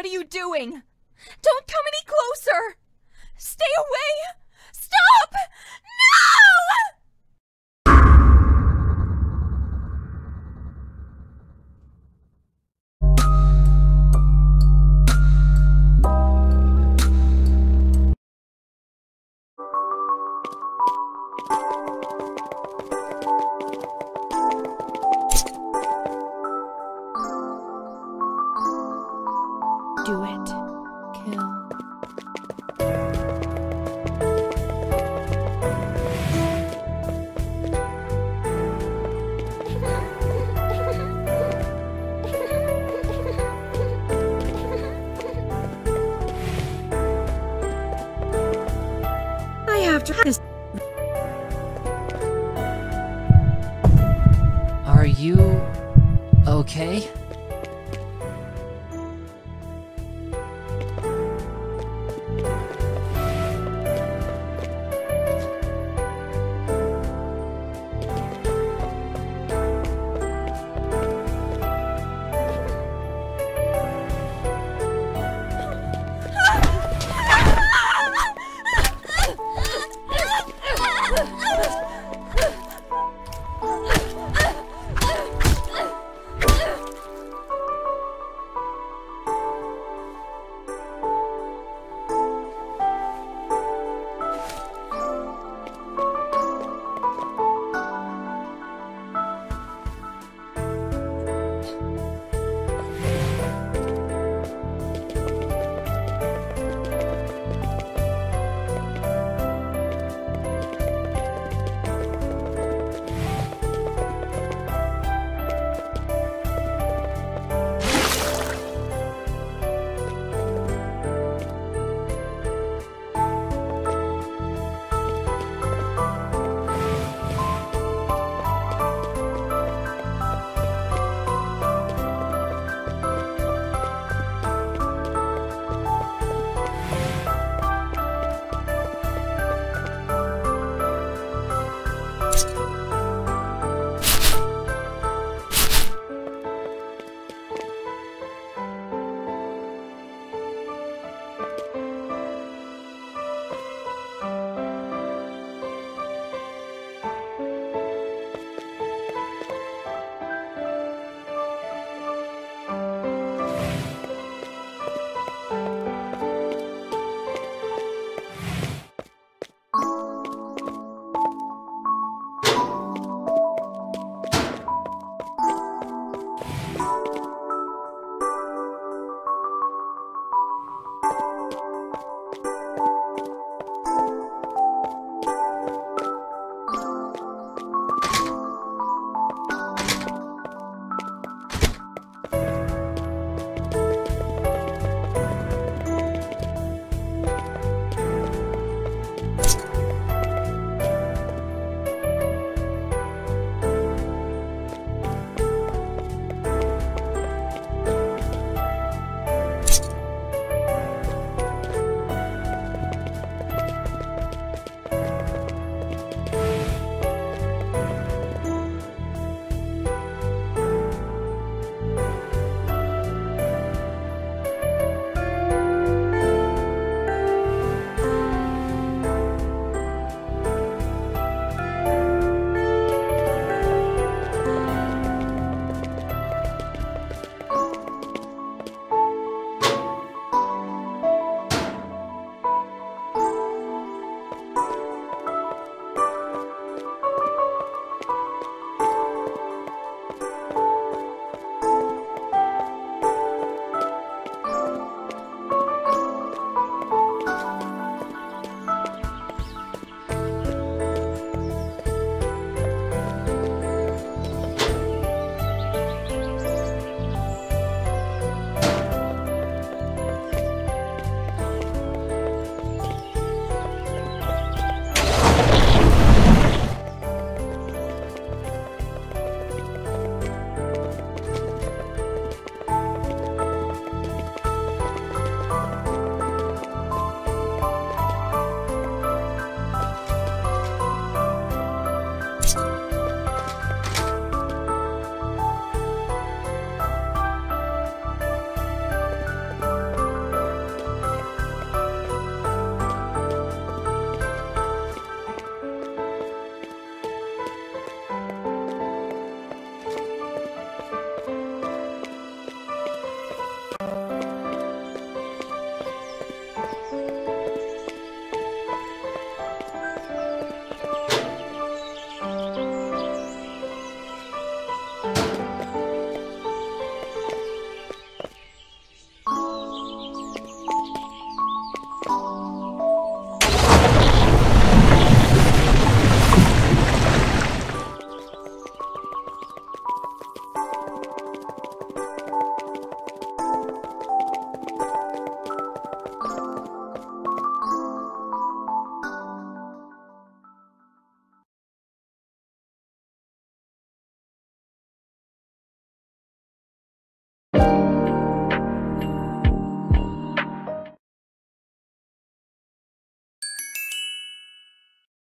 What are you doing? Don't come any closer! Stay away! Stop! This. Are you okay?